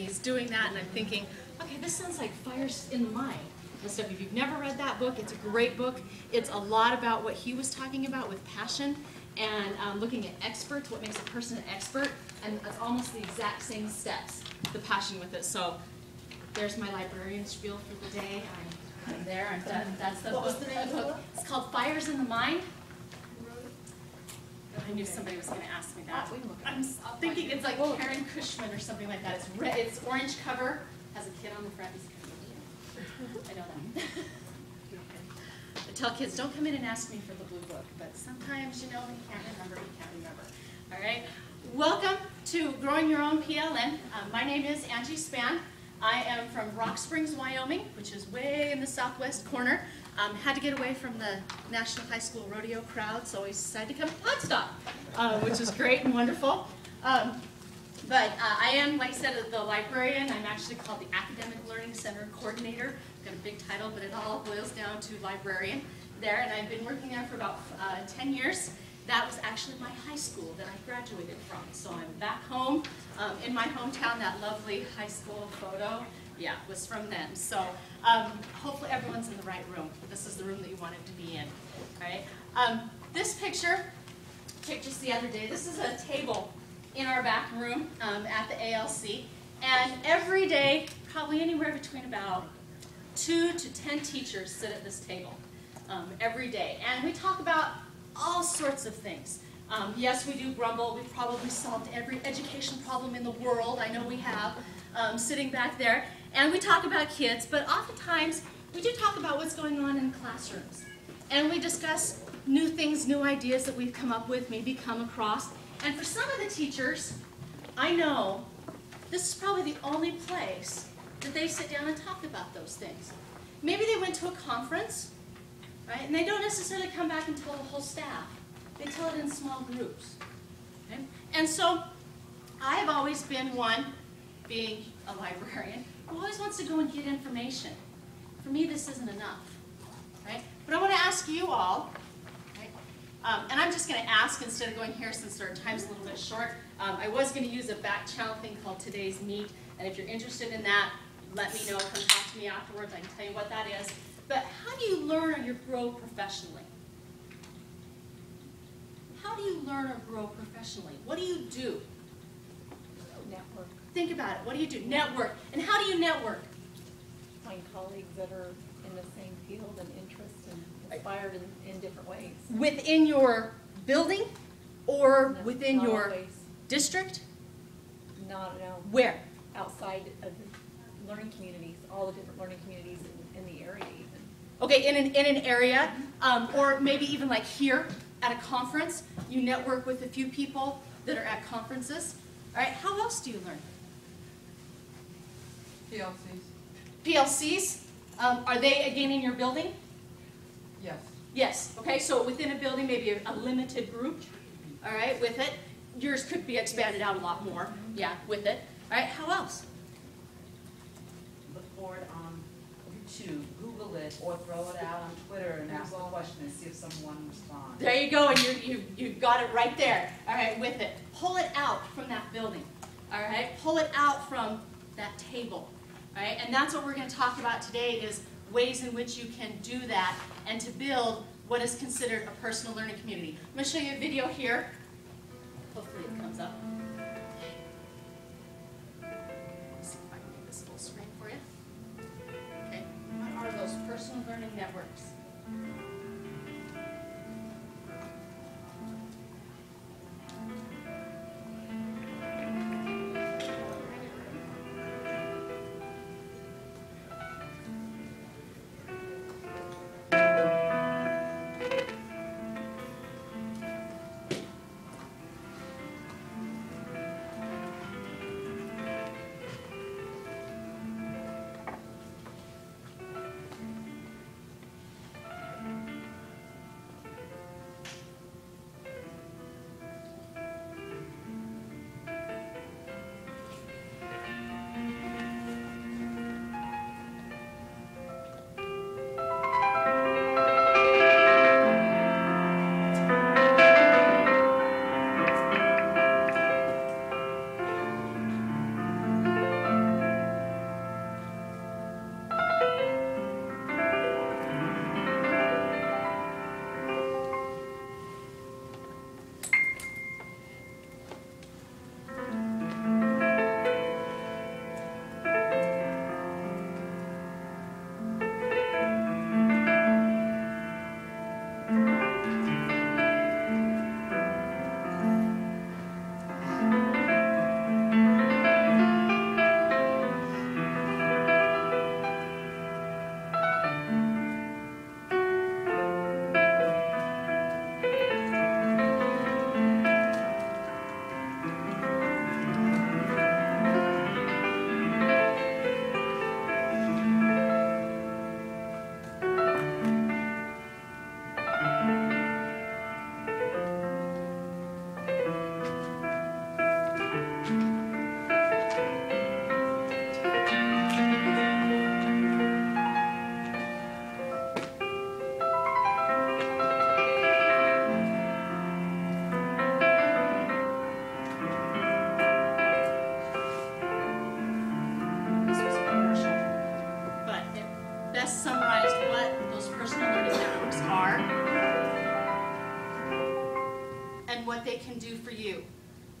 he's doing that, and I'm thinking, okay, this sounds like Fires in the Mind. And stuff. If you've never read that book, it's a great book. It's a lot about what he was talking about with passion and um, looking at experts, what makes a person an expert, and it's almost the exact same steps, the passion with it. So there's my librarian spiel for the day. I'm, I'm there. I'm done. That's the What book. was the name of the book? It's called Fires in the Mind. I knew somebody was going to ask me that. I'm thinking it's like Karen Cushman or something like that. It's red, it's orange cover, has a kid on the front. He's I know that. I tell kids, don't come in and ask me for the blue book, but sometimes, you know, we can't remember, we can't remember. All right? Welcome to Growing Your Own PLN. Um, my name is Angie Spann. I am from Rock Springs, Wyoming, which is way in the southwest corner. Um, had to get away from the National High School Rodeo crowd, so I decided to come to Podstock, uh, which is great and wonderful. Um, but uh, I am, like I said, the librarian. I'm actually called the Academic Learning Center Coordinator. I've got a big title, but it all boils down to librarian there. And I've been working there for about uh, 10 years. That was actually my high school that I graduated from. So I'm back home um, in my hometown. That lovely high school photo, yeah, was from them. So um, hopefully everyone's in the right room. This is the room that you wanted to be in. Right. Um, this picture, took just the other day. This is a table in our back room um, at the ALC. And every day, probably anywhere between about two to 10 teachers sit at this table um, every day. And we talk about all sorts of things. Um, yes, we do grumble. We've probably solved every education problem in the world. I know we have, um, sitting back there. And we talk about kids, but oftentimes we do talk about what's going on in classrooms. And we discuss new things, new ideas that we've come up with, maybe come across. And for some of the teachers, I know this is probably the only place that they sit down and talk about those things. Maybe they went to a conference, right? And they don't necessarily come back and tell the whole staff. They tell it in small groups. Okay? And so I have always been one, being a librarian, who always wants to go and get information. For me, this isn't enough. Right? But I want to ask you all, right? Um, and I'm just going to ask instead of going here since our time's a little bit short. Um, I was going to use a back channel thing called Today's Meet, and if you're interested in that, let me know. Come talk to me afterwards. I can tell you what that is. But how do you learn or you grow professionally? How do you learn or grow professionally? What do you do? Think about it. What do you do? Network. And how do you network? find colleagues that are in the same field and interest and inspired in, in different ways. Within your building or No, within your always. district? Not, no, Where? outside of the learning communities, all the different learning communities in, in the area even. Okay, in an, in an area, um, or maybe even like here at a conference, you network with a few people that are at conferences. All right, how else do you learn? PLCs, PLCs, um, are they again in your building? yes. Yes, okay, so within a building, maybe a, a limited group, all right, with it. Yours could be expanded out a lot more, yeah, with it. All right, how else? look for it on YouTube, Google it, or throw it out on Twitter and ask the question and see if someone responds. There you go, and you, you, you got it right there, all right, with it. Pull it out from that building, all right? Pull it out from that table, all right? And that's what we're gonna talk about today is ways in which you can do that and to build what is considered a personal learning community. I'm gonna show you a video here. Hopefully it comes up. See if I can make this full screen for you. Okay, what are those personal learning networks? They can do for you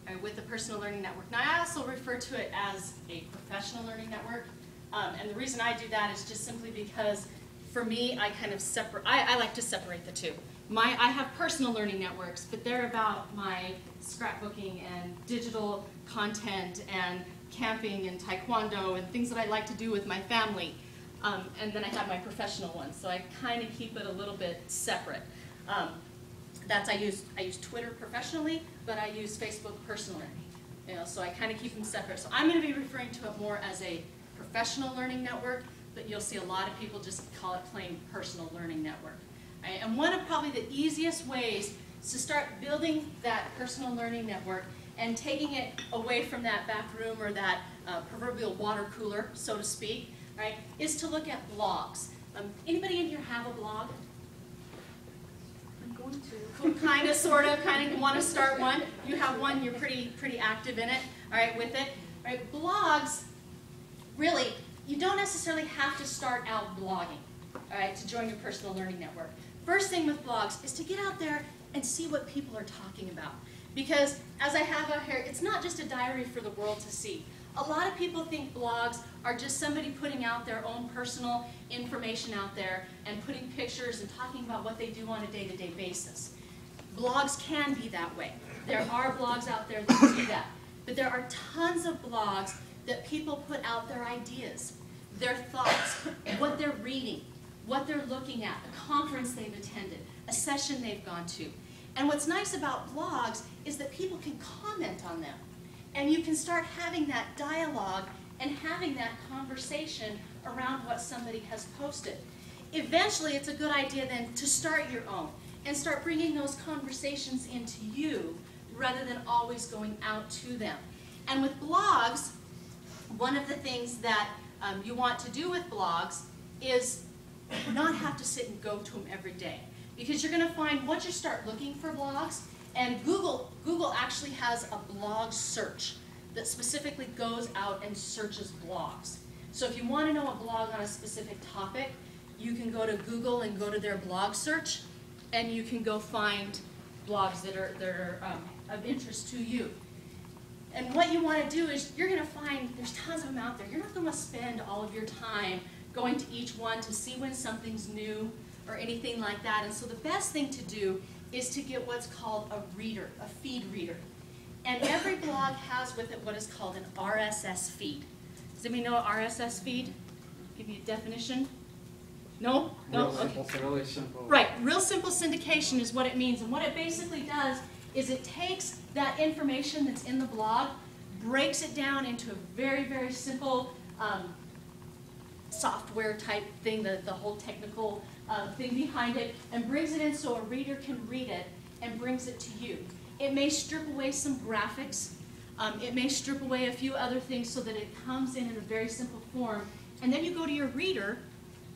uh, with the Personal Learning Network. Now, I also refer to it as a professional learning network. Um, and the reason I do that is just simply because for me, I kind of separate, I, I like to separate the two. My, I have personal learning networks, but they're about my scrapbooking and digital content and camping and taekwondo and things that I like to do with my family. Um, and then I have my professional ones, so I kind of keep it a little bit separate. Um, that's I use I use Twitter professionally, but I use Facebook personally. You know, so I kind of keep them separate. So I'm going to be referring to it more as a professional learning network, but you'll see a lot of people just call it plain personal learning network. Right? And one of probably the easiest ways to start building that personal learning network and taking it away from that back room or that uh, proverbial water cooler, so to speak, right, is to look at blogs. Um, anybody in here have a blog? Kind of, sort of, kind of want to start one. You have one, you're pretty, pretty active in it, all right, with it. All right, blogs, really, you don't necessarily have to start out blogging, all right, to join your personal learning network. First thing with blogs is to get out there and see what people are talking about. Because as I have out here, it's not just a diary for the world to see. A lot of people think blogs are just somebody putting out their own personal information out there and putting pictures and talking about what they do on a day-to-day -day basis. Blogs can be that way. There are blogs out there that do that. But there are tons of blogs that people put out their ideas, their thoughts, what they're reading, what they're looking at, a conference they've attended, a session they've gone to. And what's nice about blogs is that people can comment on them. And you can start having that dialogue and having that conversation around what somebody has posted. Eventually, it's a good idea then to start your own and start bringing those conversations into you rather than always going out to them. And with blogs, one of the things that um, you want to do with blogs is not have to sit and go to them every day. Because you're going to find once you start looking for blogs, and Google, Google actually has a blog search that specifically goes out and searches blogs. So if you want to know a blog on a specific topic, you can go to Google and go to their blog search, and you can go find blogs that are, that are um, of interest to you. And what you want to do is you're going to find there's tons of them out there. You're not going to spend all of your time going to each one to see when something's new or anything like that. And so the best thing to do is to get what's called a reader, a feed reader. And every blog has with it what is called an RSS feed. Does anybody know RSS feed? Give you a definition? No? No? Real Okay. simple, really simple. Right, real simple syndication is what it means. And what it basically does is it takes that information that's in the blog, breaks it down into a very, very simple um, software type thing, the, the whole technical uh, thing behind it, and brings it in so a reader can read it and brings it to you. It may strip away some graphics. Um, it may strip away a few other things so that it comes in in a very simple form. And then you go to your reader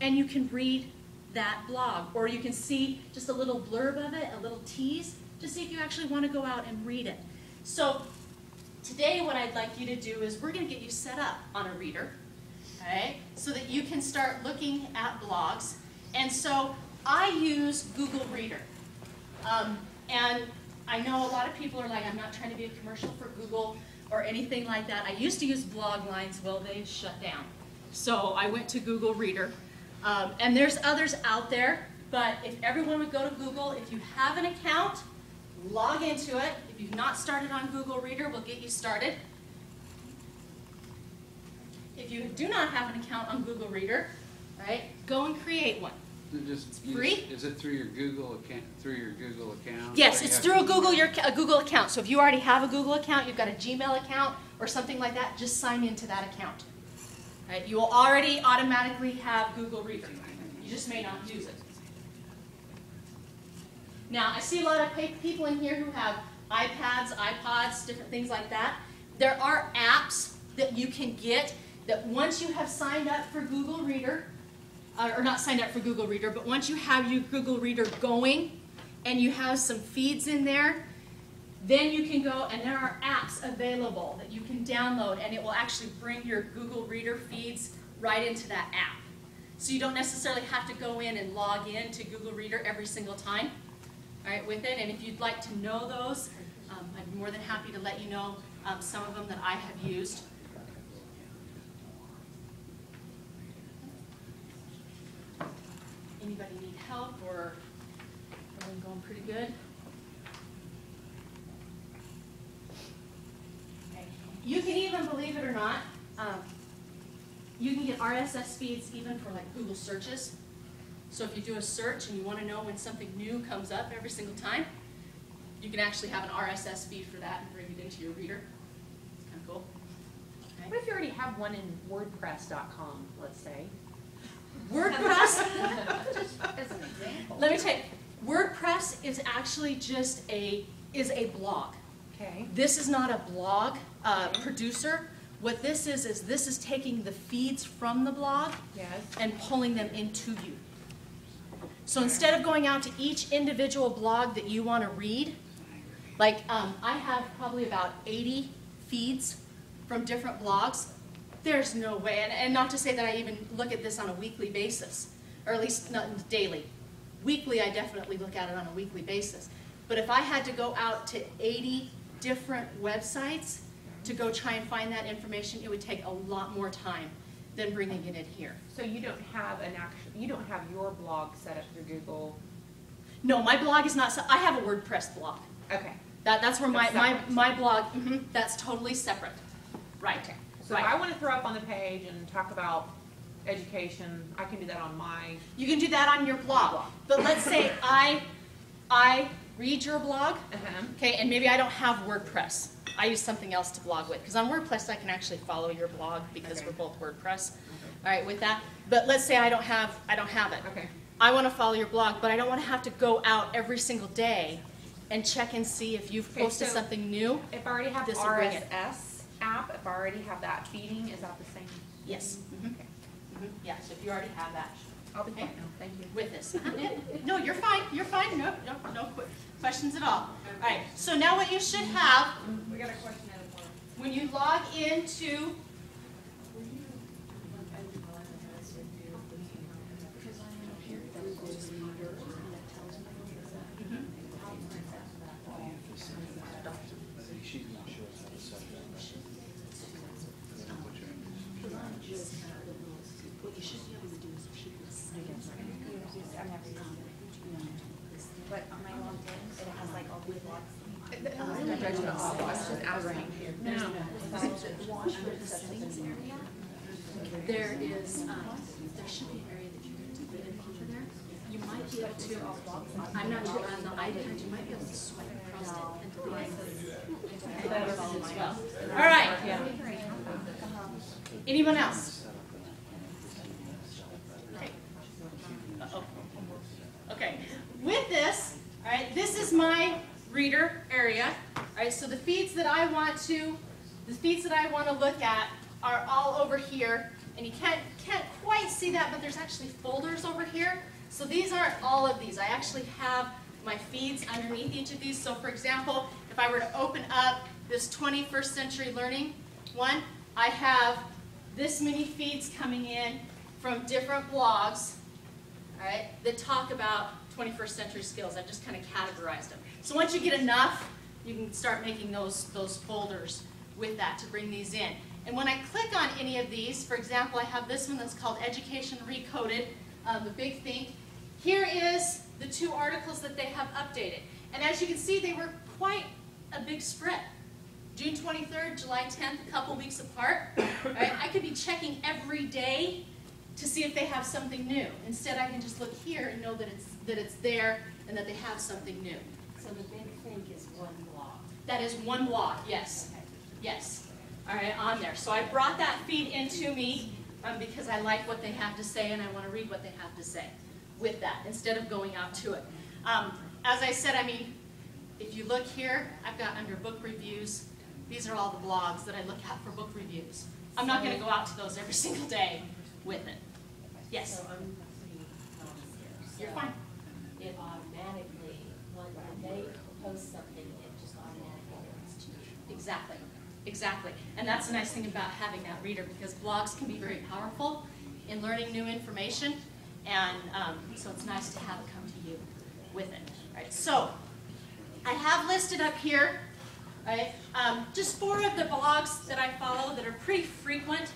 and you can read that blog. Or you can see just a little blurb of it, a little tease, to see if you actually want to go out and read it. So today what I'd like you to do is we're going to get you set up on a reader, okay, so that you can start looking at blogs. And so I use Google Reader. Um, and I know a lot of people are like, I'm not trying to be a commercial for Google or anything like that. I used to use Bloglines, well, they shut down. So I went to Google Reader. Um, and there's others out there, but if everyone would go to Google, if you have an account, log into it. If you've not started on Google Reader, we'll get you started. If you do not have an account on Google Reader, right, go and create one. Just, free? just- Is it through your Google account, through your Google account? Yes, it's through a Google, your, a Google account. So if you already have a Google account, you've got a Gmail account or something like that, just sign into that account. Right? You will already automatically have Google Reader. You just may not use it. Now, I see a lot of people in here who have iPads, iPods, different things like that. There are apps that you can get that once you have signed up for Google Reader, uh, or not signed up for Google Reader, but once you have your Google Reader going and you have some feeds in there, then you can go and there are apps available that you can download and it will actually bring your Google Reader feeds right into that app. So you don't necessarily have to go in and log in to Google Reader every single time all right, with it. And if you'd like to know those, um, more than happy to let you know um, some of them that I have used. Anybody need help or everyone going pretty good? Okay. You can even, believe it or not, um, you can get RSS feeds even for like Google searches. So if you do a search and you want to know when something new comes up every single time, you can actually have an RSS feed for that and bring it into your reader. It's kind of cool. Okay. What if you already have one in WordPress.com, let's say? WordPress, As an example. let me tell you, WordPress is actually just a, is a blog. Okay. This is not a blog uh, producer. What this is, is this is taking the feeds from the blog Yes. and pulling them into you. So instead of going out to each individual blog that you want to read, like um, I have probably about 80 feeds from different blogs. There's no way, and, and not to say that I even look at this on a weekly basis, or at least not daily. Weekly, I definitely look at it on a weekly basis. But if I had to go out to 80 different websites to go try and find that information, it would take a lot more time than bringing it in here. So you don't have an actual, you don't have your blog set up through Google? No, my blog is not, I have a WordPress blog. Okay. That, that's where my, That's my, separate. my blog, mhm, that's totally separate. Right, So if. I want to throw up on the page and talk about education, I can do that on my, You can do that on your blog. Blog. But let's say I, I read your blog, uh-huh. okay, and maybe I don't have WordPress. I use something else to blog with, because on WordPress I can actually follow your blog because Okay. we're both WordPress. All right, with that. But let's say I don't have, I don't have it. Okay. I want to follow your blog, but I don't want to have to go out every single day and check and see if you've Okay, posted so- something new. If I already have This will bring it. RSS app, if I already have that feeding, is that the same? Yes. Mhm. Mhm. Yeah, so if you already have that I'll be Okay. fine now, thank you. with this. No, you're fine, you're fine, no, no, no questions at all. All right, so now what you should have, We got a question out of one. when you log into, She's gonna show us how to set it up. What you're gonna do. But on my LinkedIn, it has like all these blogs. there is, um, there should be an area that going to put in over there. You might be able to, I'm not sure on the iPad, you might be able to swipe across it and delete it. All right. Anyone else? Okay, with this, all right, this is my reader area. All right, so the feeds that I want to, the feeds that I want to look at are all over here. And you can't, can't quite see that, but there's actually folders over here. So these aren't all of these. I actually have my feeds underneath each of these. So for example, if I were to open up this 21st century learning one, I have this many feeds coming in from different blogs all right, that talk about 21st century skills. I've just kind of categorized them. So once you get enough, you can start making those, those folders with that to bring these in. And when I click on any of these, for example, I have this one that's called Education Recoded, uh, the big think. Here is the two articles that they have updated. And as you can see, they were quite a big spread. June 23rd, July 10th, a couple weeks apart. Right? I could be checking every day to see if they have something new. Instead, I can just look here and know that it's, that it's there and that they have something new. So the big thing is one blog. That is one blog, yes, yes. All right, on there. So I brought that feed into me um, because I like what they have to say and I want to read what they have to say with that instead of going out to it. Um, as I said, I mean, if you look here, I've got under book reviews, these are all the blogs that I look at for book reviews. I'm not going to go out to those every single day with it. Yes, So I'm pretty honest you're fine. It automatically, when they post something, it just automatically goes to you. Exactly, exactly. And that's the nice thing about having that reader because blogs can be very powerful in learning new information. And um, so it's nice to have it come to you with it. All right, so I have listed up here, right? Um, just four of the blogs that I follow that are pretty frequent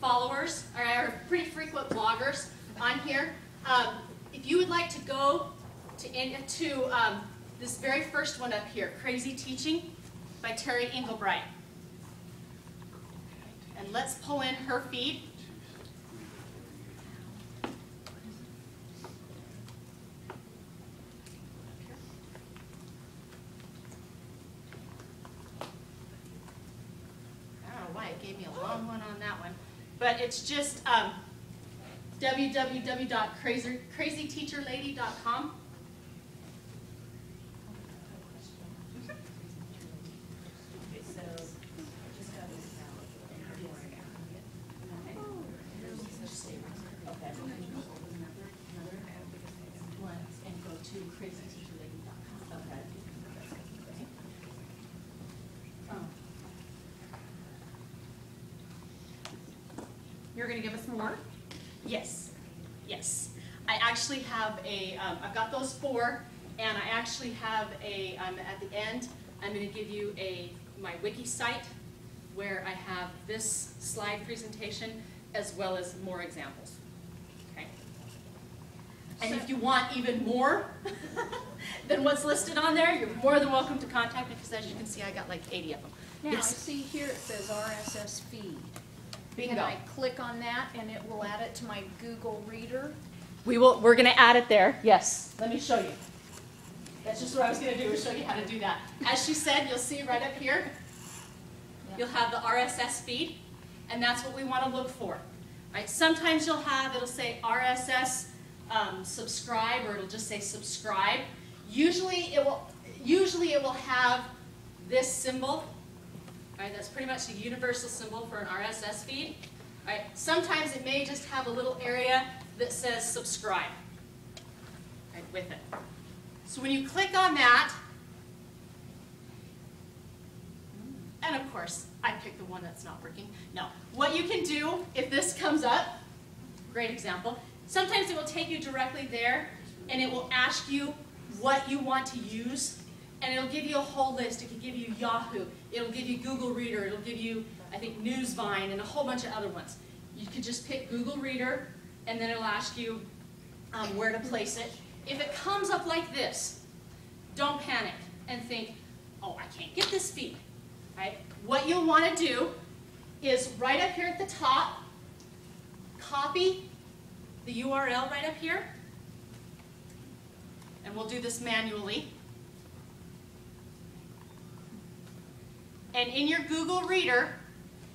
followers, or are pretty frequent bloggers on here. Um, if you would like to go to, into um, this very first one up here, Crazy Teaching by Terry Engelbright. And let's pull in her feet. I don't know why it gave me a long one on that one. But it's just um, www.crazyteacherlady.com. Okay, so, just got this out. Okay. One, and go to crazyteacherlady.com. Okay. Um, You're gonna give us more? Yes, yes. I actually have a, um, I've got those four, and I actually have a, um, at the end, I'm gonna give you a, my wiki site, where I have this slide presentation, as well as more examples. Okay? And if you want even more than what's listed on there, you're more than welcome to contact me, because as you can see, I got like eighty of them. Now, I see here it says RSS feed. Can Bingo. I click on that and it will add it to my Google Reader? We will, we're gonna add it there, yes. Let me show you. That's just what I was gonna do, is show you how to do that. As she said, you'll see right up here, you'll have the RSS feed, and that's what we wanna look for. Right, sometimes you'll have, it'll say RSS um, subscribe, or it'll just say subscribe. Usually it will, usually it will have this symbol, right, that's pretty much the universal symbol for an RSS feed. Right, sometimes it may just have a little area that says subscribe, right, with it. So when you click on that, and of course, I picked the one that's not working. No, what you can do if this comes up, great example, sometimes it will take you directly there and it will ask you what you want to use and it'll give you a whole list. It could give you Yahoo, it'll give you Google Reader, it'll give you, I think, Newsvine and a whole bunch of other ones. You could just pick Google Reader and then it'll ask you um, where to place it. If it comes up like this, don't panic and think, oh, I can't get this feed. Right? What you'll want to do is right up here at the top, copy the URL right up here. And we'll do this manually. And in your Google Reader,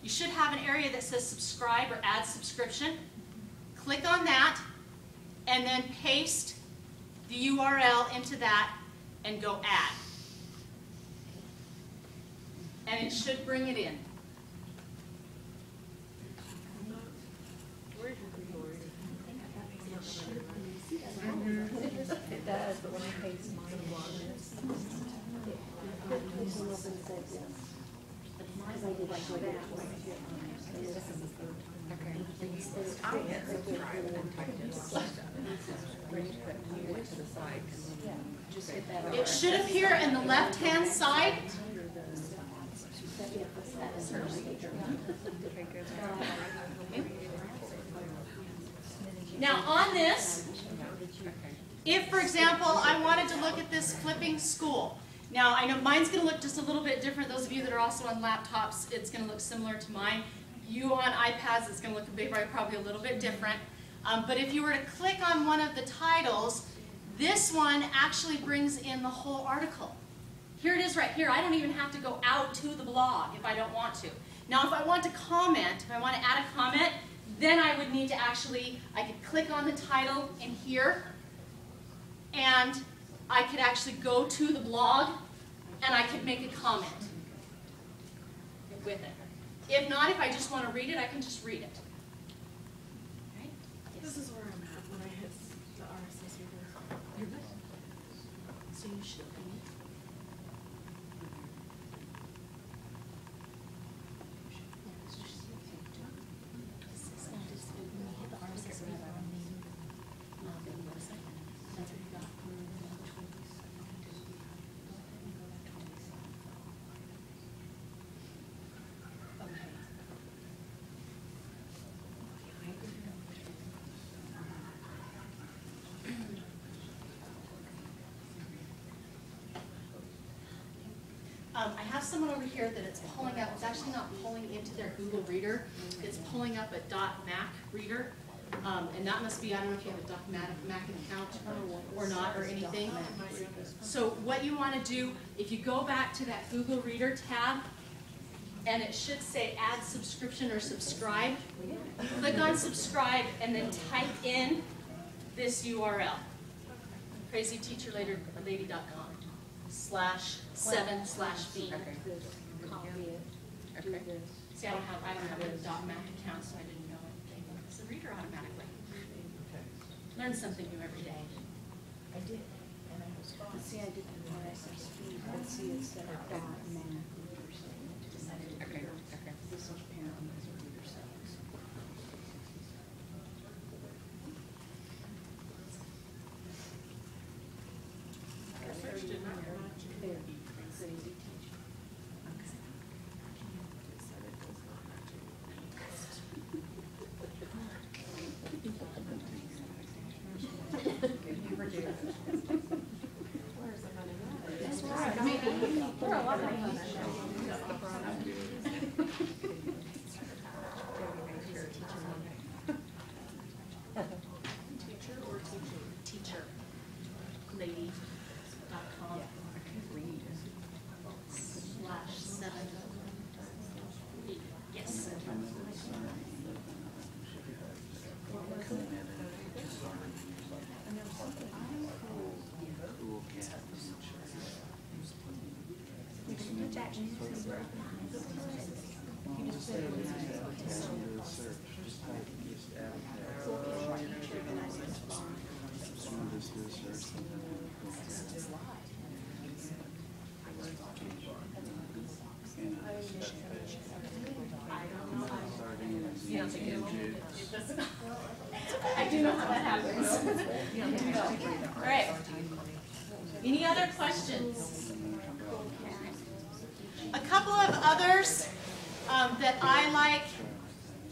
you should have an area that says subscribe or add subscription. Click on that and then paste the URL into that and go add. And it should bring it in. It does, but when I paste mine, should appear in the left-hand side. Now on this, if, for example, I wanted to look at this flipping school. Now, I know mine's going to look just a little bit different. Those of you that are also on laptops, it's going to look similar to mine. You on iPads, it's going to look probably a little bit different. Um, but if you were to click on one of the titles, this one actually brings in the whole article. Here it is right here. I don't even have to go out to the blog if I don't want to. Now, if I want to comment, if I want to add a comment, then I would need to actually, I could click on the title in here, and I could actually go to the blog, and I could make a comment with it. If not, if I just want to read it, I can just read it. Okay? This is where I'm at when I hit the RSS reader. You're good. So you should Um, I have someone over here that it's pulling up, it's actually not pulling into their Google Reader, it's pulling up a Mac reader. Um, and that must be, I don't know if you have a Mac, Mac account or not, or anything. So what you wanna do, if you go back to that Google Reader tab, and it should say add subscription or subscribe, click on subscribe and then type in this URL. crazyteacherlady.com slash seven slash B. Copy it, do Okay. See, I don't have, I don't have a dot Mac account, so I didn't know it came up a reader automatically. Learn something new every day. I did, and I was fine. See, I did the RSS feed, but see, it's that dot Mac reader settings. Okay, okay. This is parent has a reader settings. There, crazy teacher. That's right. Maybe, we're a lot like Teacher or teacher? Teacher. Lady dot com. Slash seven. B. Yes. Cool cat. Just do a search, just type, just add that. Just do I do know how that happens. All right. Any other questions? A couple of others um, that I like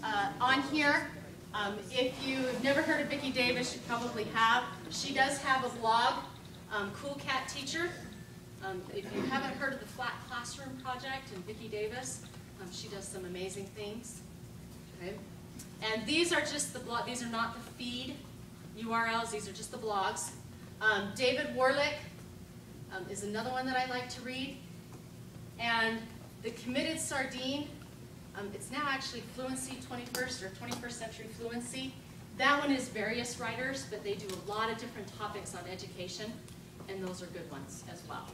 uh, on here. Um, If you've never heard of Vicki Davis, you probably have. She does have a blog, um, Cool Cat Teacher. Um, If you haven't heard of the Flat Classroom Project and Vicki Davis, um, she does some amazing things. Okay? And these are just the blog, these are not the feed URLs, these are just the blogs. Um, David Warlick is another one that I like to read. And The Committed Sardine, um, it's now actually Fluency 21st or 21st Century Fluency. That one is various writers, but they do a lot of different topics on education, and those are good ones as well.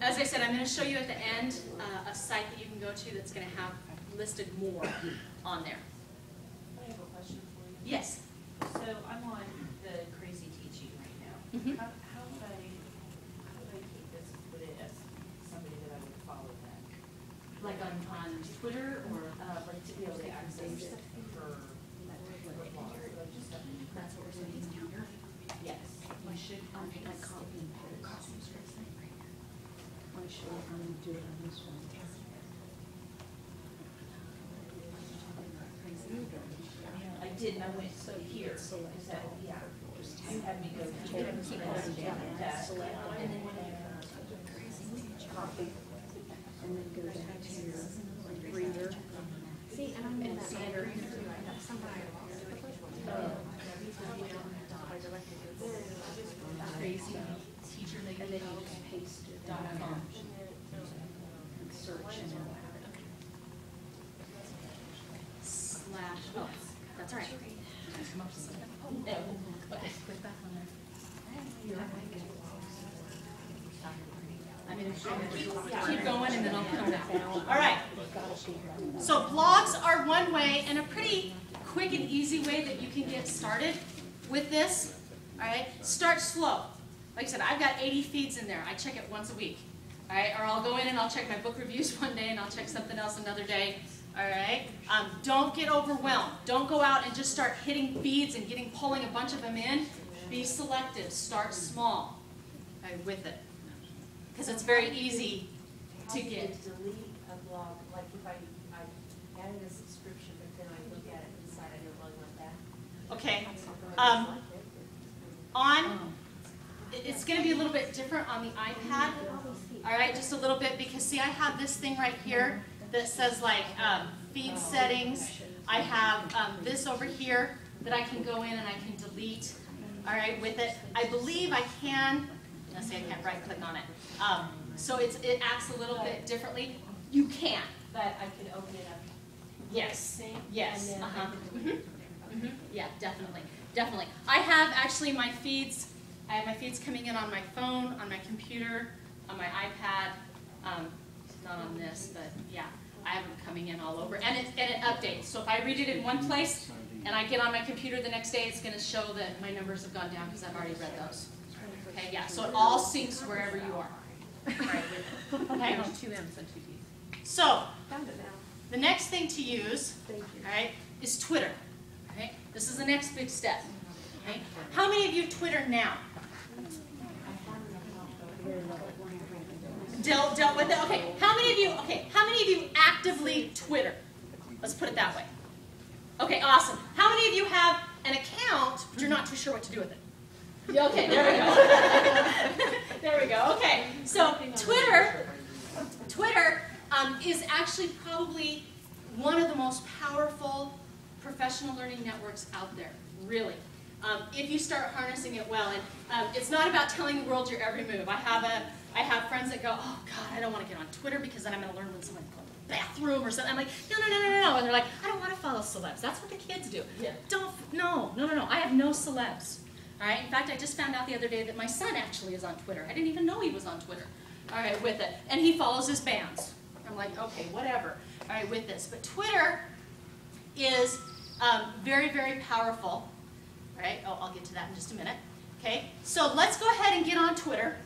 As I said, I'm going to show you at the end uh, a site that you can go to that's going to have listed more on there. I have a question for you. Yes? So I'm on the crazy teaching right now. Mhm. How, how would I, how would I keep this, put it as somebody that I would follow then? Like on, Twitter or? Uh, like to be able to access it for, like just, That's what we're doing here. yes. You should. Um, I I copy and paste. I you how to do it on this one. I did, and I went so here, is that, yeah, you had me go keep down that. And then copy, and then go back to your reader. See, and I'm in that manager too, I have somebody. Crazy teacher And then you just paste it. dot com. And search and it'll have it. Slash, oh, that's all right. Come up with something. Oh, okay, click back on there. I'm gonna keep, going and then I'll come back. All right. So blogs are one way and a pretty quick and easy way that you can get started with this. All right, start slow. Like I said, I've got 80 feeds in there. I check it once a week. All right, or I'll go in and I'll check my book reviews one day and I'll check something else another day. All right, um, don't get overwhelmed. Don't go out and just start hitting feeds and getting pulling a bunch of them in. Be selective. Start small okay, with it, because it's very easy How to do you get. delete a blog, like if I, I added a subscription, but then I look at it and decide I don't really want that. Okay, um, on, it's gonna be a little bit different on the iPad. All right, just a little bit because see, I have this thing right here that says like um, feed settings. I have um, this over here that I can go in and I can delete. All right, with it, I believe I can. Say I can't right click on it. Um, so it's it acts a little bit differently. You can. But I could open it up. Yes. Yes. Uh-huh. I could delete it. Mhm. Yeah, definitely, definitely. I have actually my feeds, I have my feeds coming in on my phone, on my computer, on my iPad, um, not on this, but yeah, I have them coming in all over, and it, and it updates. So if I read it in one place, and I get on my computer the next day, it's gonna show that my numbers have gone down, because I've already read those. Okay, yeah, so it all syncs wherever you are. Right. Okay, There's two M's and two T's. so, Found it now. the next thing to use Thank you. all right, is Twitter. Okay, this is the next big step. Okay, how many of you Twitter now? Dealt dealt with it. Okay, how many of you? Okay, how many of you actively Twitter? Let's put it that way. Okay, awesome. How many of you have an account but you're not too sure what to do with it? Okay, there we go. there we go. Okay, so Twitter, Twitter um, is actually probably one of the most powerful professional learning networks out there, really. Um, if you start harnessing it well, and um, it's not about telling the world your every move. I have a, I have friends that go, oh God, I don't want to get on Twitter because then I'm going to learn when someone goes to the bathroom or something. I'm like, no, no, no, no, no, no. And they're like, I don't want to follow celebs. That's what the kids do. Yeah. Don't, no, no, no, no. I have no celebs. Right. In fact, I just found out the other day that my son actually is on Twitter. I didn't even know he was on Twitter. All right, with it, and he follows his bands. I'm like, okay, whatever. All right, with this, but Twitter is um, very, very powerful. All right. Oh, I'll get to that in just a minute. Okay. So let's go ahead and get on Twitter.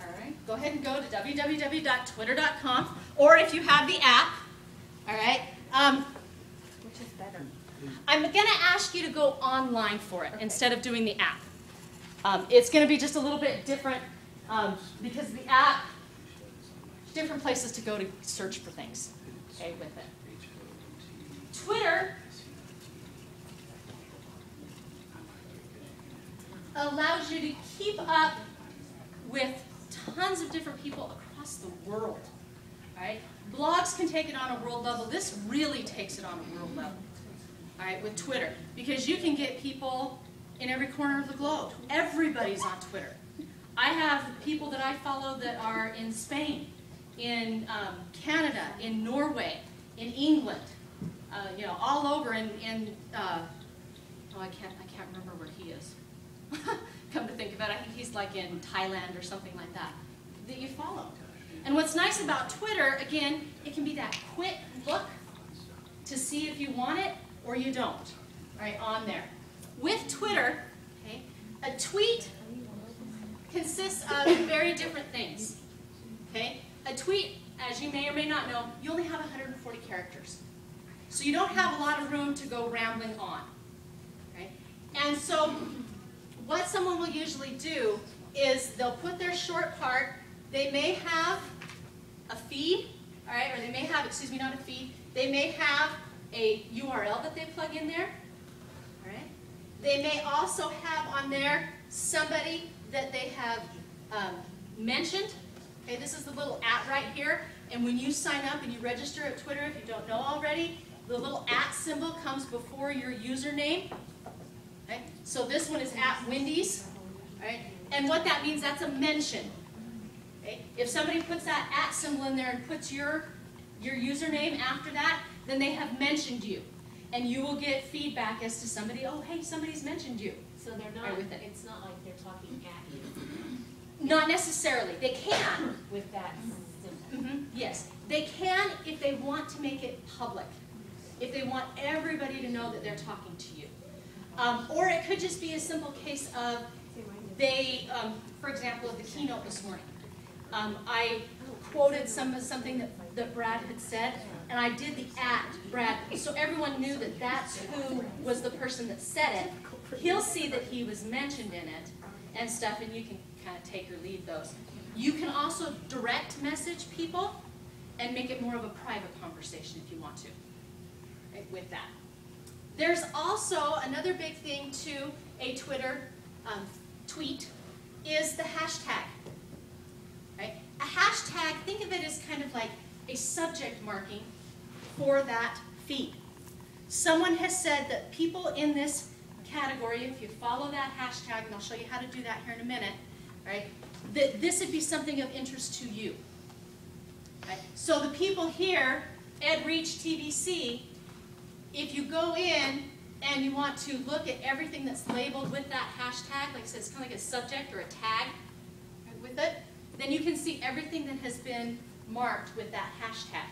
All right. Go ahead and go to www.twitter.com, or if you have the app. All right. Um, Which is better? I'm going to ask you to go online for it instead of doing the app. Um, it's going to be just a little bit different um, because the app, different places to go to search for things. Okay, with it. Twitter allows you to keep up with tons of different people across the world. Right? Blogs can take it on a world level. This really takes it on a world level. Right, with Twitter, because you can get people in every corner of the globe. Everybody's on Twitter. I have people that I follow that are in Spain, in um, Canada, in Norway, in England, uh, you know, all over. In, in uh, oh, I can't, I can't remember where he is. Come to think of it, I think he's like in Thailand or something like that. That you follow. And what's nice about Twitter, again, it can be that quick look to see if you want it or you don't, right, on there. With Twitter, okay, a tweet consists of very different things, okay? A tweet, as you may or may not know, you only have 140 characters. So you don't have a lot of room to go rambling on, right? And so what someone will usually do is they'll put their short part, they may have a feed, all right, or they may have, excuse me, not a feed, they may have a URL that they plug in there. All right. They may also have on there somebody that they have um, mentioned. Okay, this is the little at right here. And when you sign up and you register at Twitter, if you don't know already, the little at symbol comes before your username. Okay? So this one is at Wendy's. All right? And what that means, that's a mention. Okay? If somebody puts that at symbol in there and puts your, your username after that, then they have mentioned you. And you will get feedback as to somebody, oh, hey, somebody's mentioned you. So they're Right, not, with it. it's not like they're talking at you Not necessarily. They can. with that symbol. Mhm, Yes. They can if they want to make it public. If they want everybody to know that they're talking to you. Um, or it could just be a simple case of they, um, for example, at the keynote this morning, um, I quoted some something that, that Brad had said, and I did the at Brad, so everyone knew that that's who was the person that said it. He'll see that he was mentioned in it and stuff, and you can kind of take or leave those. You can also direct message people and make it more of a private conversation if you want to, right, with that. There's also another big thing to a Twitter um, tweet is the hashtag. A hashtag, think of it as kind of like a subject marking for that feed. Someone has said that people in this category, if you follow that hashtag, and I'll show you how to do that here in a minute, right, that this would be something of interest to you. Right? So the people here, EdReach TVC, if you go in and you want to look at everything that's labeled with that hashtag, like I said, it's kind of like a subject or a tag with it, then you can see everything that has been marked with that hashtag.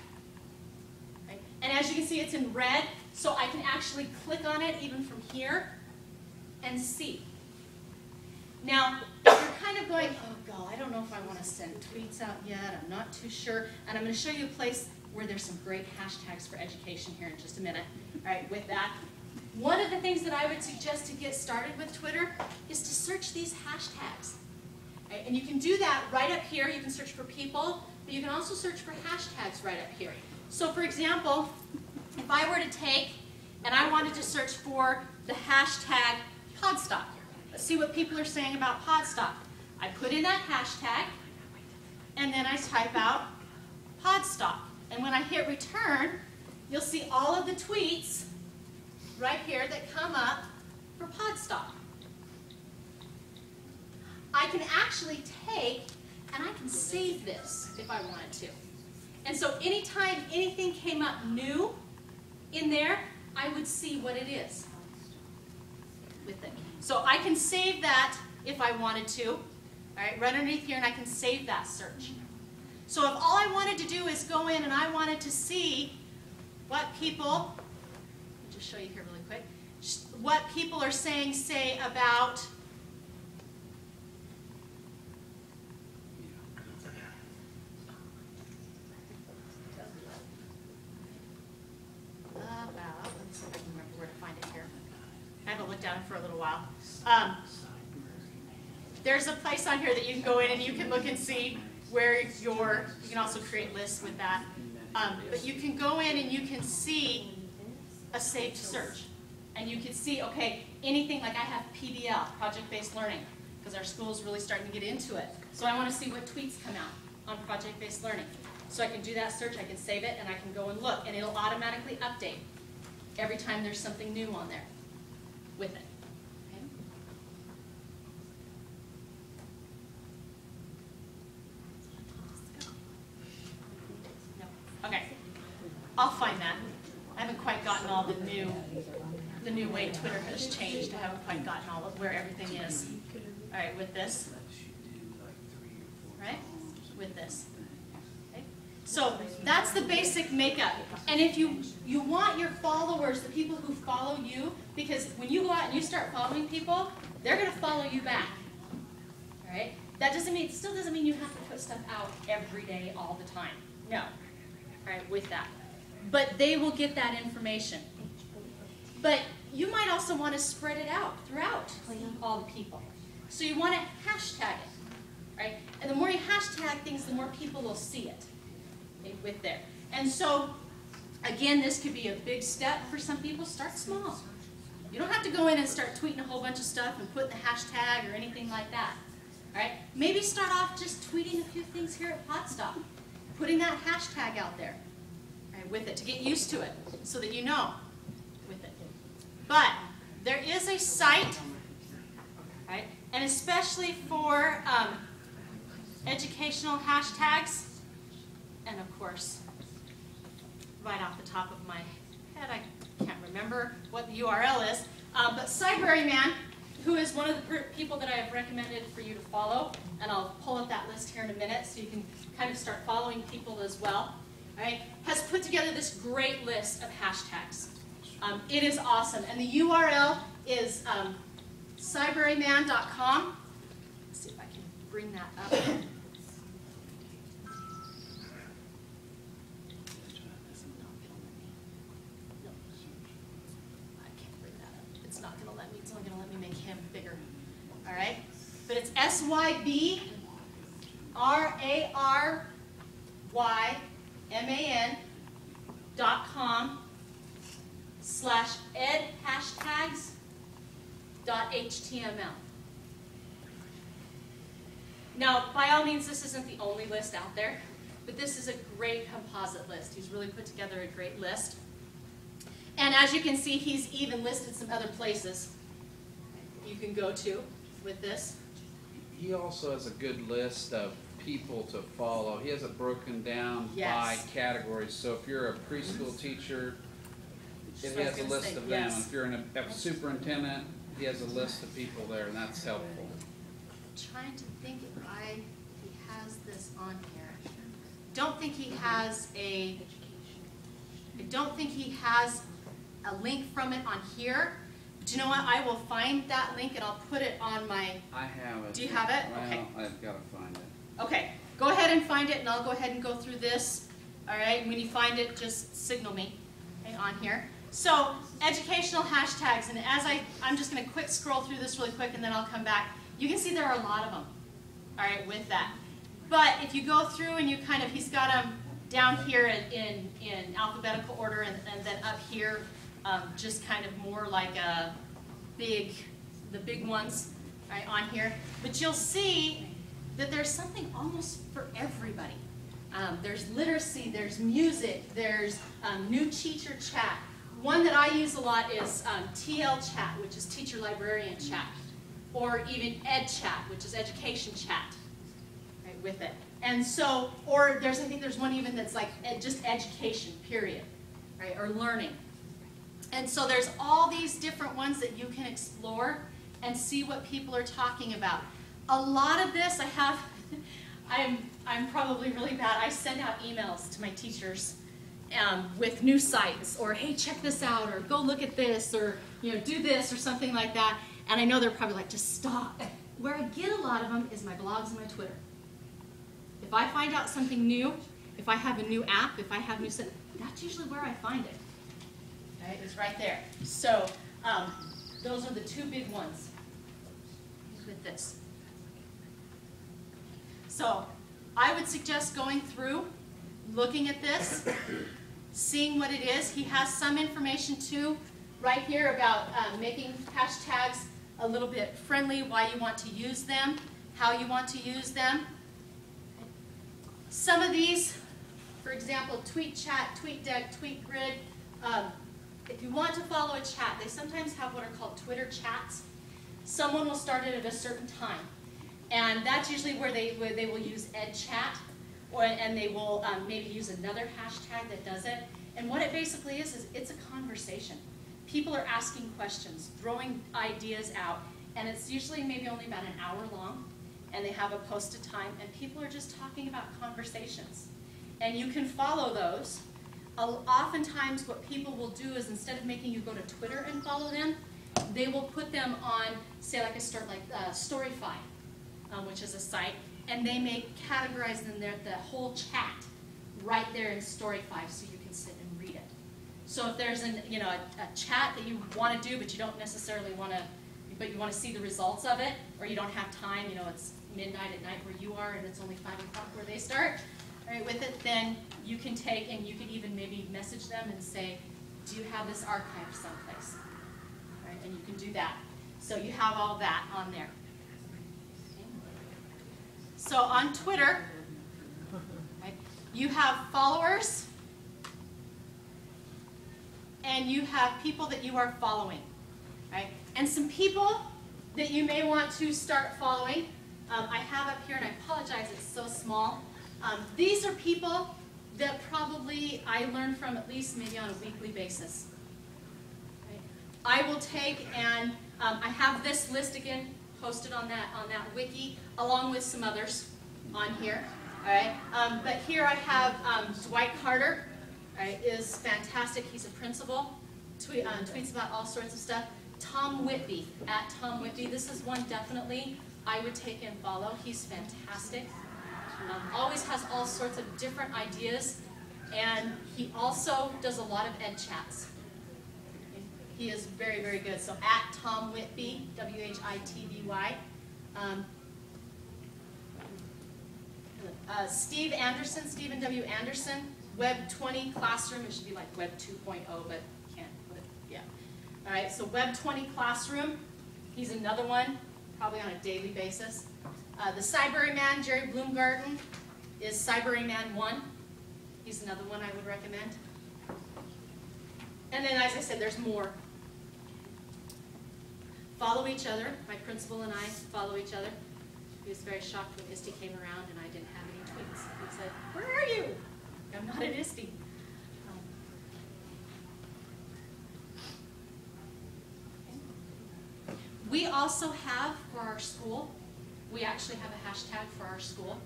And as you can see, it's in red, so I can actually click on it even from here and see. Now, you're kind of going, oh God, I don't know if I want to send tweets out yet, I'm not too sure, and I'm going to show you a place where there's some great hashtags for education here in just a minute. All right, with that, one of the things that I would suggest to get started with Twitter is to search these hashtags. Right? And you can do that right up here. You can search for people, but you can also search for hashtags right up here. So for example, if I were to take and I wanted to search for the hashtag Podstock, let's see what people are saying about Podstock. I put in that hashtag, and then I type out Podstock. And when I hit return, you'll see all of the tweets right here that come up for Podstock. I can actually take and I can save this if I wanted to. And so anytime anything came up new in there, I would see what it is with it. So I can save that if I wanted to. All right, right underneath here, and I can save that search. So if all I wanted to do is go in and I wanted to see what people, let me just show you here really quick, what people are saying, say, about, let me see if I can remember where to find it here. It for a little while. Um, there's a place on here that you can go in and you can look and see where your, you can also create lists with that. Um, but you can go in and you can see a saved search. And you can see, okay, anything like I have PBL, project-based learning, because our school is really starting to get into it. So I want to see what tweets come out on project-based learning. So I can do that search, I can save it, and I can go and look, and it'll automatically update every time there's something new on there with it. Okay? I'll find that. I haven't quite gotten all the new, the new way Twitter has changed. I haven't quite gotten all of where everything is. All right, with this. Right? With this. Okay? So that's the basic makeup. And if you, you want your followers, the people who follow you, because when you go out and you start following people, they're going to follow you back. All right? That doesn't mean, still doesn't mean you have to put stuff out every day, all the time. No. All right, with that. But they will get that information. But you might also want to spread it out throughout all the people. So you want to hashtag it, right? And the more you hashtag things, the more people will see it okay, with there. And so, again, this could be a big step for some people. Start small. You don't have to go in and start tweeting a whole bunch of stuff and put the hashtag or anything like that. All right? Maybe start off just tweeting a few things here at Podstock, putting that hashtag out there right, with it to get used to it so that you know with it. But there is a site, right, and especially for um, educational hashtags, and of course, right off the top of my head, I remember what the URL is, um, but Cybraryman, who is one of the people that I have recommended for you to follow, and I'll pull up that list here in a minute so you can kind of start following people as well, right, has put together this great list of hashtags. Um, it is awesome, and the URL is um, cybraryman.com. Let's see if I can bring that up. No. I can't bring that up. It's not going to let me. It's only going to let me make him bigger. All right? But it's S Y B R A R Y M A N dot com slash ed hashtags dot html. Now, by all means, this isn't the only list out there, but this is a great composite list. He's really put together a great list. And as you can see, he's even listed some other places you can go to with this. He also has a good list of people to follow. He has it broken down by Yes. categories. So if you're a preschool teacher, Just it has a list say, of them. yes. If you're an- a superintendent, he has a list of people there, and that's helpful. trying to think if I, if he has this on here. Don't think he has a, I don't think he has a link from it on here. But you know what, I will find that link and I'll put it on my, I have it. Do you have it? Okay. Well, I've gotta find it. okay, go ahead and find it and I'll go ahead and go through this. All right, when you find it, just signal me, okay, on here. So, educational hashtags, and as I, I'm just gonna quick scroll through this really quick and then I'll come back. You can see there are a lot of them, all right, with that. But if you go through and you kind of, he's got them down here in, in, in alphabetical order and, and then up here, um, just kind of more like a big, the big ones, right, on here. But you'll see that there's something almost for everybody. Um, there's literacy, there's music, there's um, new teacher chat. One that I use a lot is um, TL chat, which is teacher librarian chat, or even ed chat, which is education chat, with it. And so, or there's, I think there's one even that's like ed, just education, period, right, or learning. And so there's all these different ones that you can explore and see what people are talking about. A lot of this I have, I'm, I'm probably really bad. I send out emails to my teachers um, with new sites or hey, check this out or go look at this or you know do this or something like that. And I know they're probably like, just stop. Where I get a lot of them is my blogs and my Twitter. If I find out something new, if I have a new app, if I have new that's usually where I find it. Right, it's right there. So um, those are the two big ones with this. So I would suggest going through, looking at this, seeing what it is. He has some information too right here about uh, making hashtags a little bit friendly, why you want to use them, how you want to use them. Some of these, for example, tweet chat, tweet deck, tweet grid, um, if you want to follow a chat, they sometimes have what are called Twitter chats. Someone will start it at a certain time. And that's usually where they, where they will use EdChat, or, and they will um, maybe use another hashtag that does it. And what it basically is, is it's a conversation. People are asking questions, throwing ideas out, and it's usually maybe only about an hour long, and they have a posted time, and people are just talking about conversations. And you can follow those. Oftentimes, what people will do is instead of making you go to Twitter and follow them, they will put them on, say, like a start, like uh, Storify, um, which is a site, and they may categorize them there, the whole chat right there in Storify, so you can sit and read it. So if there's an, you know, a, a chat that you want to do, but you don't necessarily want to, but you want to see the results of it, or you don't have time, you know, it's midnight at night where you are, and it's only five o'clock where they start, right, with it, then you can take and you can even maybe message them and say, do you have this archived someplace? Right, and you can do that. So you have all that on there. Okay. So on Twitter, right, you have followers, and you have people that you are following, right? And some people that you may want to start following, um, I have up here, and I apologize, it's so small. Um, these are people that probably I learn from at least maybe on a weekly basis. Right? I will take and um, I have this list again posted on that on that wiki along with some others on here. All right, um, but here I have um, Dwight Carter. Right, is fantastic. He's a principal. Tweet, uh, tweets about all sorts of stuff. Tom Whitby at Tom Whitby. This is one definitely I would take and follow. He's fantastic. Um, always has all sorts of different ideas, and he also does a lot of ed chats. He is very, very good. So at Tom Whitby, W-H-I-T-B-Y. Um, uh, Steve Anderson, Stephen W. Anderson, Web 20 Classroom. It should be like Web 2.0, but can't put it, yeah. All right, so Web 20 Classroom. He's another one, probably on a daily basis. Uh, the Cybraryman, Jerry Blumengarten, is Cybraryman One. He's another one I would recommend. And then, as I said, there's more. Follow each other. My principal and I follow each other. He was very shocked when ISTE came around and I didn't have any tweets. He said, where are you? I'm not at ISTE. Um, We also have for our school, we actually have a hashtag for our school,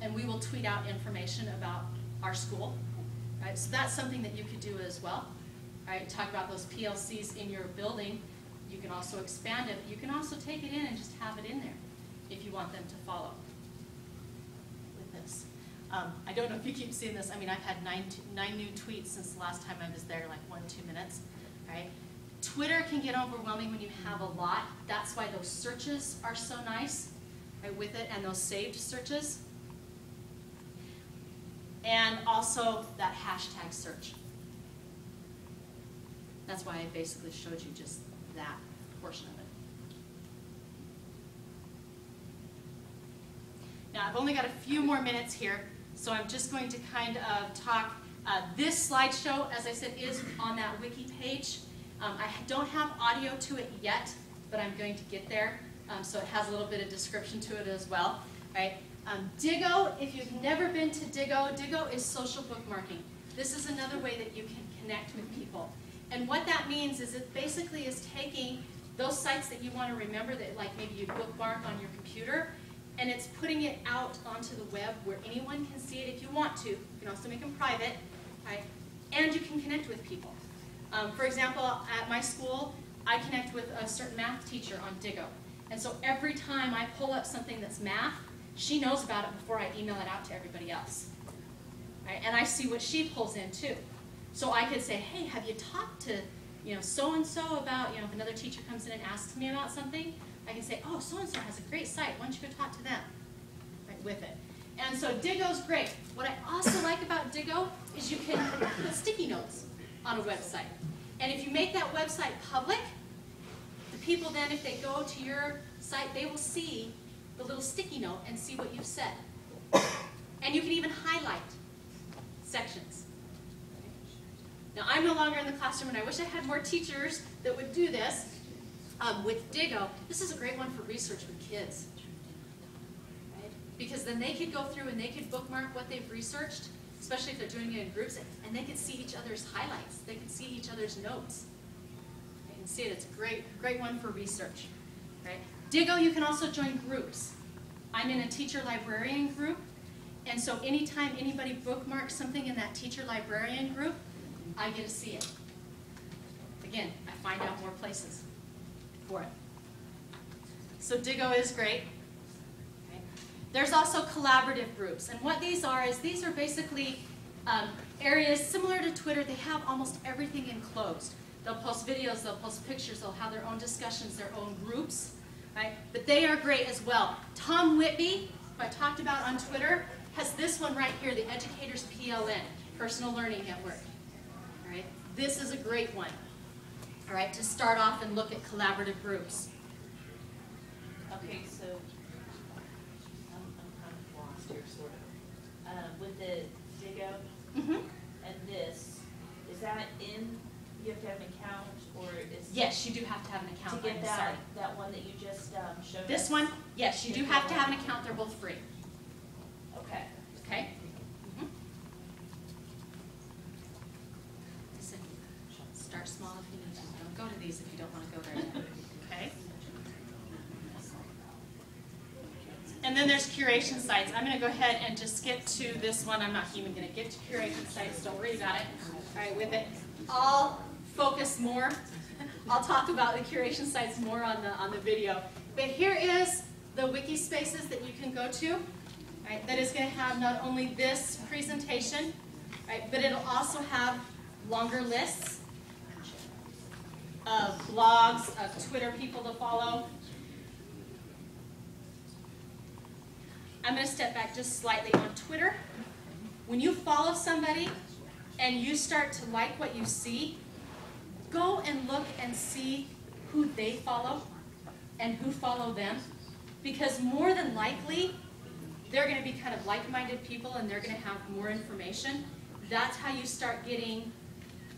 and we will tweet out information about our school. Right, so that's something that you could do as well. Right, talk about those PLCs in your building. You can also expand it. You can also take it in and just have it in there if you want them to follow with this. Um, I don't know if you keep seeing this. I mean, I've had nine, nine new tweets since the last time I was there, like one, two minutes, right? Twitter can get overwhelming when you have a lot. That's why those searches are so nice, right, with it, and those saved searches. And also that hashtag search. That's why I basically showed you just that portion of it. Now, I've only got a few more minutes here, so I'm just going to kind of talk. Uh, this slideshow, as I said, is on that wiki page. Um, I don't have audio to it yet, but I'm going to get there, um, so it has a little bit of description to it as well. Right? Um, Diigo, if you've never been to Diigo, Diigo is social bookmarking. This is another way that you can connect with people. And what that means is it basically is taking those sites that you want to remember that like maybe you bookmark on your computer, and it's putting it out onto the web where anyone can see it if you want to. You can also make them private, right? And you can connect with people. Um, for example, at my school, I connect with a certain math teacher on Diigo. And so every time I pull up something that's math, she knows about it before I email it out to everybody else. Right? And I see what she pulls in too. So I could say, hey, have you talked to you know, so-and-so about, you know, if another teacher comes in and asks me about something, I can say, oh, so-and-so has a great site. Why don't you go talk to them right, with it? And so Diigo's great. What I also like about Diigo is you can put sticky notes on a website. And if you make that website public, people then, if they go to your site, they will see the little sticky note and see what you've said. And you can even highlight sections. Now, I'm no longer in the classroom, and I wish I had more teachers that would do this. Um, with Diigo, this is a great one for research with kids. Right? Because then they could go through and they could bookmark what they've researched, especially if they're doing it in groups, and they could see each other's highlights. They could see each other's notes. Can see it. It's a great, great one for research. Right? Diigo, you can also join groups. I'm in a teacher librarian group, and so anytime anybody bookmarks something in that teacher librarian group, I get to see it. Again, I find out more places for it. So Diigo is great. Okay. There's also collaborative groups, and what these are is these are basically um, areas similar to Twitter. They have almost everything enclosed. They'll post videos, they'll post pictures, they'll have their own discussions, their own groups, right? But they are great as well. Tom Whitby, who I talked about on Twitter, has this one right here, the Educators PLN, Personal Learning Network. All right, this is a great one. All right, to start off and look at collaborative groups. Okay, so, I'm, I'm kind of lost here, sort of. Uh, with the Diigo Mm-hmm. and this, is that in, you have to have an account, or is? Yes, you do have to have an To account. get I'm that, sorry. that one that you just, um, showed us? This one, yes, you do have to have an account. They're both free. Okay. Okay? Mhm. Listen, Start small if you need to. Don't go to these if you don't want to go there yet. Okay? And then there's curation sites. I'm going to go ahead and just skip to this one. I'm not even going to get to curation sites. Don't worry about it. All right, with it. I'll focus more. I'll talk about the curation sites more on the on the video. But here is the wiki spaces that you can go to. Right, that is going to have not only this presentation, right, but it'll also have longer lists of blogs, of Twitter people to follow. I'm going to step back just slightly on Twitter. When you follow somebody and you start to like what you see, go and look and see who they follow and who follow them. Because more than likely, they're gonna be kind of like-minded people and they're gonna have more information. That's how you start getting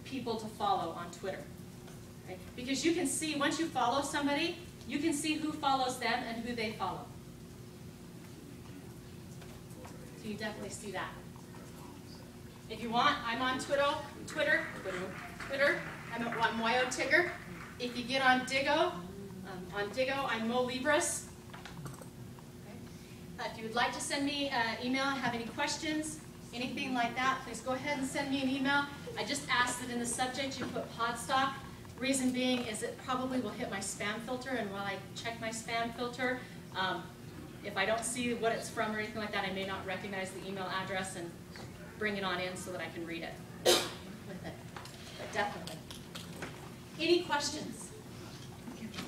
people to follow on Twitter. right? Because you can see, once you follow somebody, you can see who follows them and who they follow. So you definitely see that. If you want, I'm on Twitter, Twitter, Twitter, Twitter, I'm at Wyo Tigger. If you get on Diigo, um, on Diigo, I'm Mo Libras. Okay. Uh, If you would like to send me an email, have any questions, anything like that, please go ahead and send me an email. I just ask that in the subject you put Podstock. Reason being is it probably will hit my spam filter, and while I check my spam filter, um, if I don't see what it's from or anything like that, I may not recognize the email address and bring it on in so that I can read it with it. But definitely. Any questions?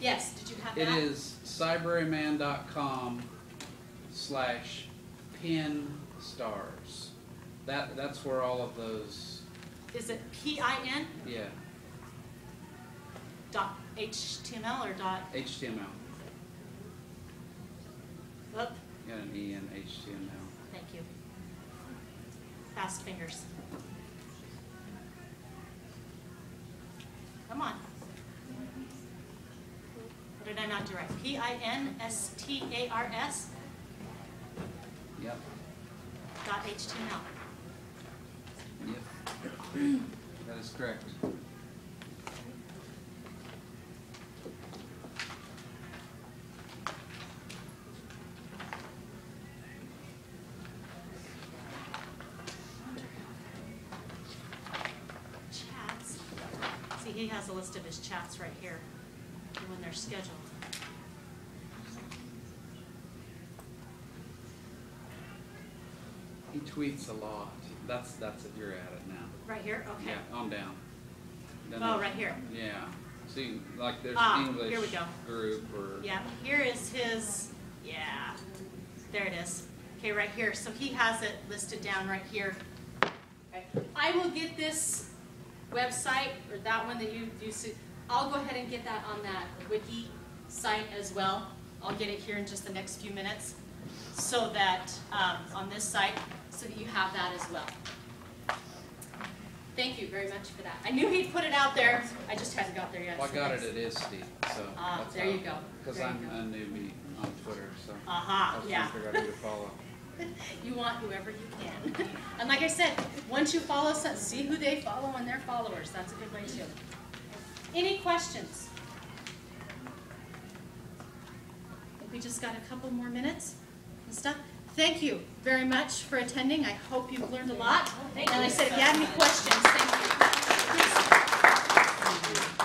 Yes, did you have It that? is cybraryman.com slash pin stars. That, that's where all of those, Is it P-I-N yeah, dot HTML or dot, HTML. oop, Got an E in HTML. thank you. Fast fingers. Come on. What did I not do right? P-I-N-S-T-A-R-S Yep, dot HTML. yep. That is correct. Chats. See, he has a list of his chats right here, and when they're scheduled. He tweets a lot. That's, that's it, you're at it now. Right here, okay. Yeah, on down. Then Oh, right here. Yeah, see, like there's Ah, English here we go. group or. Yeah, here is his, yeah, there it is. Okay, right here, so he has it listed down right here. Okay. I will get this website, or that one that you, you see, I'll go ahead and get that on that wiki site as well. I'll get it here in just the next few minutes, so that, um, on this site, so that you have that as well. Thank you very much for that. I knew he'd put it out there, I just hadn't got there yet. Well, I got it thanks. at ISTE, so. That's there you go. Cause I'm go. a newbie on Twitter, so. Aha, I was yeah. trying to figure out who to follow. You want whoever you can. And like I said, once you follow, some- see who they follow and their followers. That's a good way too. Any questions? I think we just got a couple more minutes and stuff. Thank you very much for attending. I hope you've learned a lot. And I said, if you have any questions, thank you.